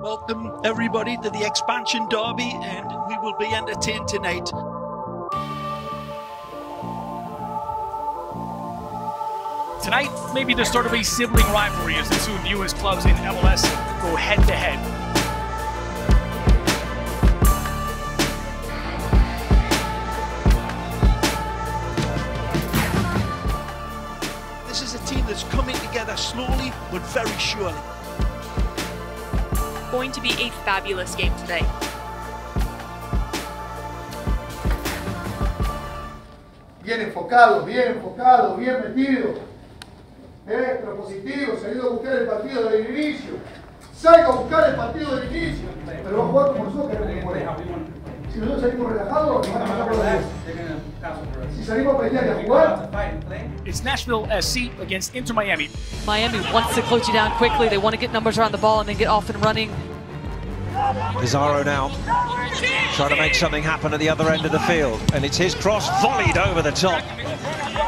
Welcome everybody to the expansion derby, and we will be entertained tonight. Tonight, maybe the start of a sibling rivalry as the two newest clubs in MLS go head to head. This is a team that's coming together slowly but very surely. Going to be a fabulous game today. Bien enfocado, bien enfocado, bien metido. Eh, propositivo, salido a buscar el partido del inicio. Salga a buscar el partido del inicio. Pero va a jugar como nosotros queremos. Si nosotros salimos relajados, nos a pasar por la It's Nashville SC against Inter Miami. Miami wants to close you down quickly. They want to get numbers around the ball and then get off and running. Pizarro now trying to make something happen at the other end of the field. And it's his cross volleyed over the top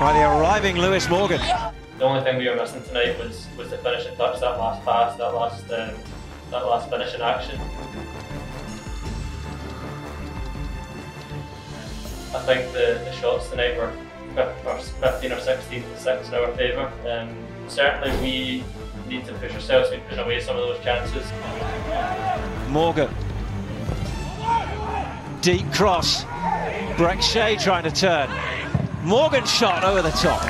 by the arriving Lewis Morgan. The only thing we were missing tonight was was the finishing touch, that last pass, that last um, that last finishing action. I think the, the shots tonight were 15 or 16 to 6 in our favour. Um, certainly we need to push ourselves to put away some of those chances. Morgan. Deep cross. Brek Shea trying to turn. Morgan shot over the top.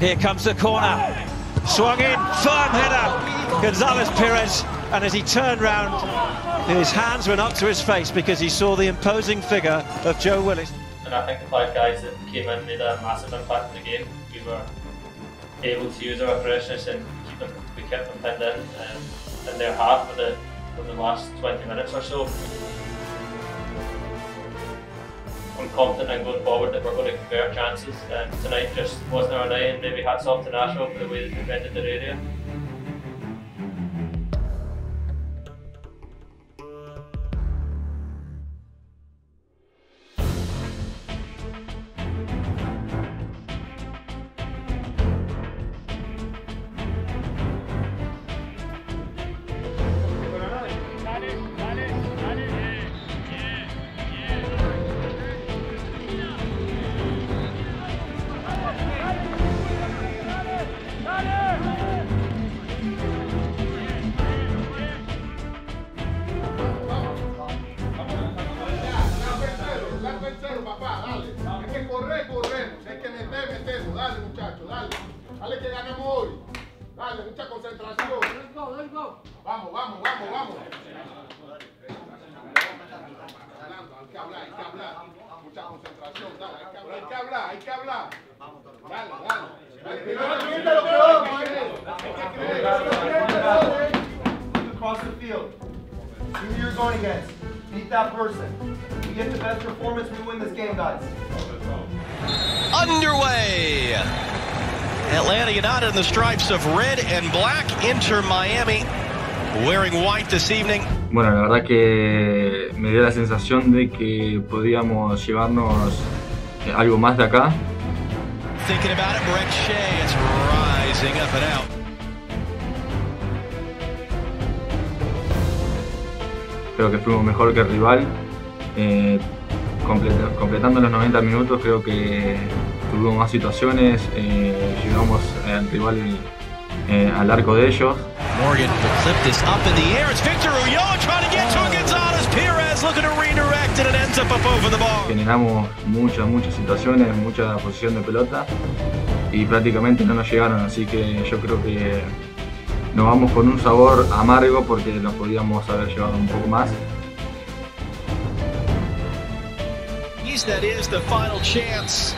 Here comes the corner. Swung in, firm header. González Pirez. And as he turned round, his hands went up to his face because he saw the imposing figure of Joe Willis. And I think the five guys that came in made a massive impact in the game. We were able to use our freshness and keep them, we kept them pinned in um, in their half for the, for the last 20 minutes or so. I'm confident and going forward that we're going to convert chances. Um, tonight just wasn't our night and maybe hats off to Nashville for the way they defended their area. Hablando, Hay que hablar, hay que hablar. Mucha concentración, dale, hay que hablar. Dale, dale. Across the field. Who you're. Beat that person. We get the best performance, we win this game, guys. underway. Atlanta United in the stripes of red and black. Inter Miami Bueno, la verdad que me dio la sensación de que podíamos llevarnos eh, algo más de acá. Thinking about it, Breck Shea is rising up and out. Creo que fuimos mejor que el rival. Eh, comple- completando los 90 minutos creo que tuvimos más situaciones, eh, llegamos al rival eh, al arco de ellos. Morgan will clip this up in the air. It's Victor Ulloa trying to get to. Gonzalez Perez looking to redirect and it ends up up over the bar. Generamos muchas, muchas situaciones, mucha posición de pelota y prácticamente no nos llegaron, así que yo creo que nos vamos con un sabor amargo porque nos podíamos haber llevado un poco más. That is the final chance